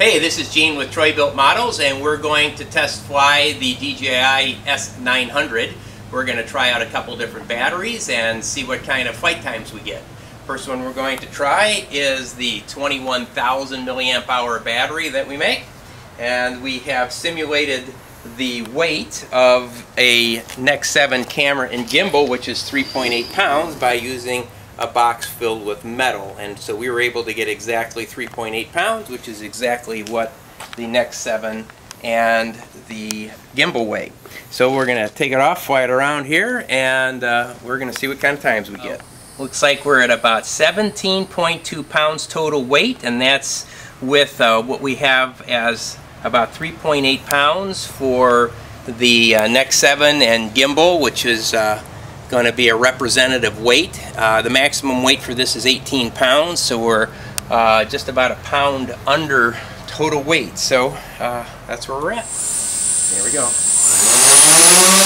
Hey, this is Gene with Troy Built Models and we're going to test fly the DJI S900. We're going to try out a couple different batteries and see what kind of flight times we get. First one we're going to try is the 21,000 milliamp hour battery that we make and we have simulated the weight of a Nex 7 camera and gimbal which is 3.8 pounds by using a box filled with metal. And so we were able to get exactly 3.8 pounds, which is exactly what the Nex 7 and the gimbal weigh. So we're going to take it off, fly it around here, and uh, we're going to see what kind of times we get. Looks like we're at about 17.2 pounds total weight, and that's with uh, what we have as about 3.8 pounds for the uh, Nex 7 and gimbal, which is uh, going to be a representative weight. Uh, the maximum weight for this is 18 pounds, so we're uh, just about a pound under total weight. So uh, that's where we're at. There we go.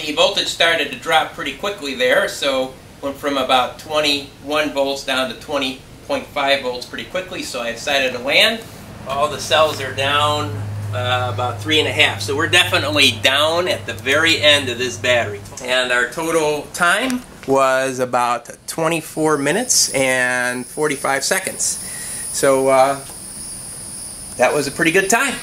The voltage started to drop pretty quickly there, so went from about 21 volts down to 20.5 volts pretty quickly, so I decided to land. All the cells are down uh, about three and a half, so we're definitely down at the very end of this battery. And our total time was about 24 minutes and 45 seconds. So uh, that was a pretty good time.